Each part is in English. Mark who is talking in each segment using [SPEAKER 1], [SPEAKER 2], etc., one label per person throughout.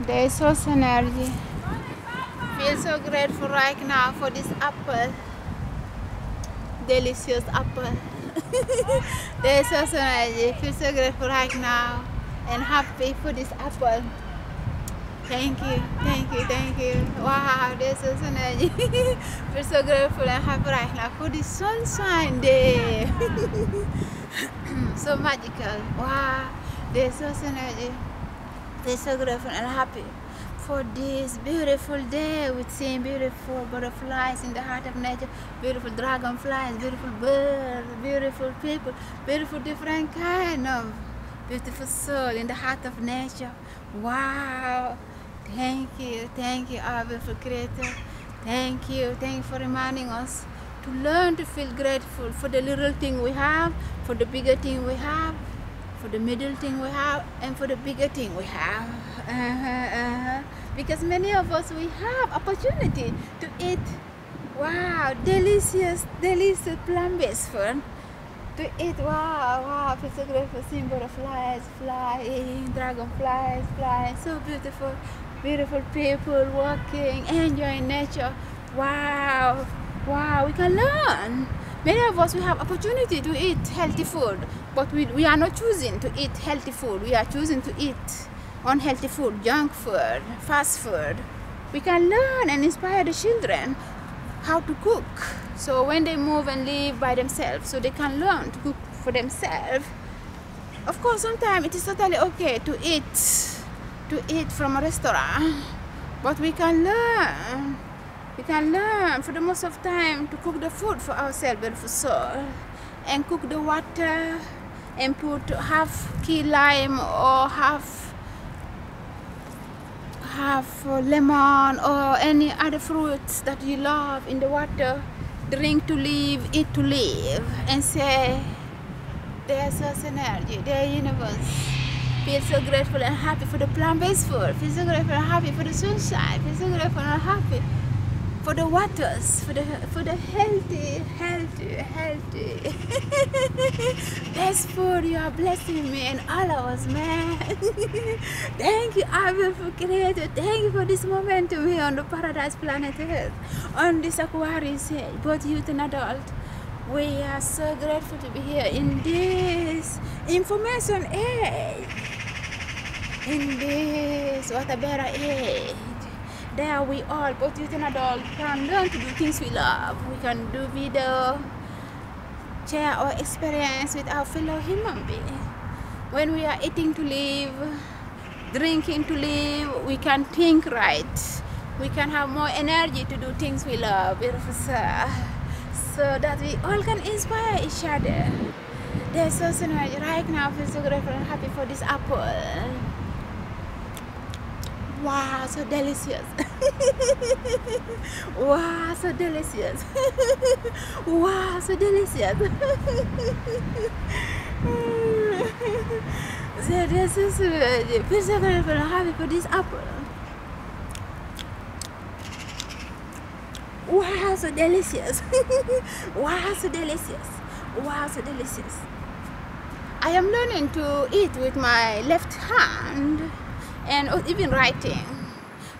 [SPEAKER 1] There is so energy. Feel so grateful right now for this apple. Delicious apple. there is so energy. Feel so grateful right now and happy for this apple. Thank you, thank you, thank you. Wow, there's so energy. Feel so grateful and happy right now for this sunshine day. so magical. Wow, there's so energy. They're so grateful and happy for this beautiful day with seeing beautiful butterflies in the heart of nature, beautiful dragonflies, beautiful birds, beautiful people, beautiful different kind of beautiful soul in the heart of nature. Wow. Thank you, thank you, our beautiful creator. Thank you, thank you for reminding us to learn to feel grateful for the little thing we have, for the bigger thing we have, for the middle thing we have and for the bigger thing we have. Uh-huh, uh-huh. because many of us we have opportunity to eat. Wow delicious delicious plant-based food. To eat wow wow feel so grateful seeing butterflies flying dragonflies flying. So beautiful beautiful people walking enjoying nature. Wow wow we can learn Many of us, we have opportunity to eat healthy food, but we, we are not choosing to eat healthy food. We are choosing to eat unhealthy food, junk food, fast food. We can learn and inspire the children how to cook. So when they move and live by themselves, so they can learn to cook for themselves. Of course, sometimes it is totally okay to eat, to eat from a restaurant, but we can learn we can learn for the most of time to cook the food for ourselves and for soul. And cook the water and put half key lime or half half lemon or any other fruits that you love in the water drink to live eat to live and say there's such energy their universe. Feel so grateful and happy for the plant-based food feel so grateful and happy for the sunshine feel so grateful and happy for the waters, for the for the healthy, healthy, healthy. Best food you are blessing me and all of us, man. Thank you, Abel, for creator. Thank you for this moment to here on the Paradise Planet Earth, on this Aquarius both youth and adult. We are so grateful to be here in this information age. In this what a better age there we all both youth and adult can learn to do things we love. We can do video share our experience with our fellow human being. When we are eating to live drinking to live we can think right. We can have more energy to do things we love so that we all can inspire each other. There's so much. Right now I feel so grateful and happy for this apple Wow, so delicious. wow, so delicious. wow, so delicious. so this is uh, so grateful and happy for this apple. Wow, so delicious. wow, so delicious. Wow, so delicious. I am learning to eat with my left hand and even writing.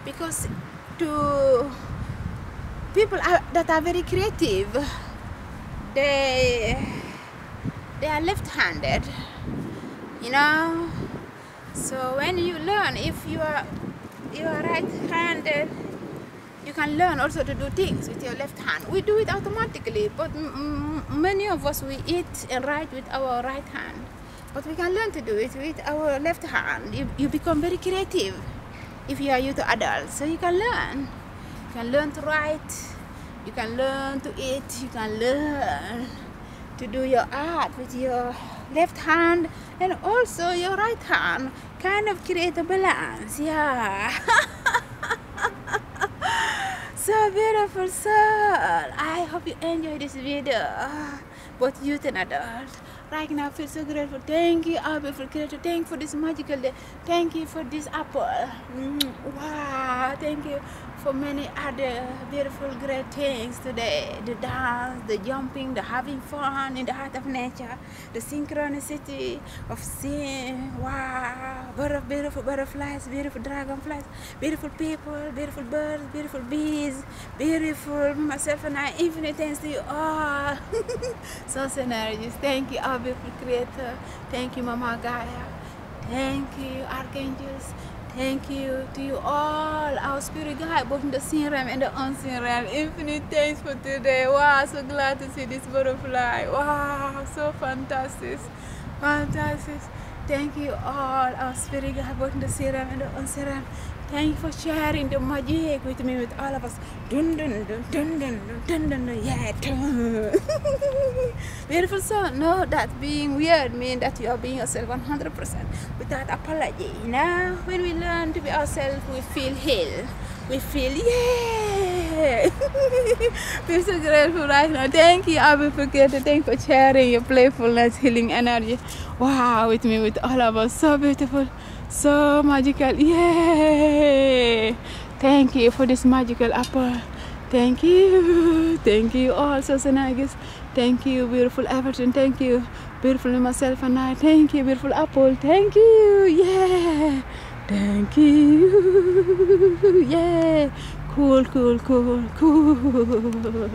[SPEAKER 1] Because to people are, that are very creative they they are left-handed you know? So when you learn if you are you are right-handed you can learn also to do things with your left hand. We do it automatically but many of us we eat and write with our right hand but we can learn to do it with our left hand. You, you become very creative if you are youth adult. So you can learn. You can learn to write. You can learn to eat. You can learn to do your art with your left hand and also your right hand. Kind of create a balance. Yeah. so beautiful soul. I hope you enjoy this video. Both youth and adult. Right now. I feel so grateful. Thank you, our beautiful creator. Thank you for this magical day. Thank you for this apple. Mm, wow. Thank you for many other beautiful great things today. The dance, the jumping, the having fun in the heart of nature, the synchronicity of seeing, wow, beautiful butterflies, beautiful dragonflies, beautiful people, beautiful birds, beautiful bees, beautiful myself and I, infinite thanks to you all. Source energies, thank you, our beautiful creator. Thank you, Mama Gaia. Thank you, archangels. Thank you to you all, our spirit guide, both in the seen realm and the unseen realm. Infinite thanks for today. Wow, so glad to see this butterfly. Wow, so fantastic. Fantastic. Thank you all, our spirit guide, both in the seen realm and the unseen realm. Thank you for sharing the magic with me, with all of us. Dun dun dun dun dun dun dun dun, yeah. Beautiful song. No, that being weird means that you are being yourself 100% without apology. You know, when we learn to be ourselves, we feel healed. We feel, yeah. We're so grateful right now. Thank you, Abby, for getting. Thank you for sharing your playfulness, healing energy. Wow, with me, with all of us. So beautiful. So magical. Yay! Thank you for this magical apple. Thank you. Thank you all so nice thank you beautiful everton. Thank you beautiful myself and i. Thank you beautiful apple. Thank you. Yeah thank you. Yeah cool cool cool cool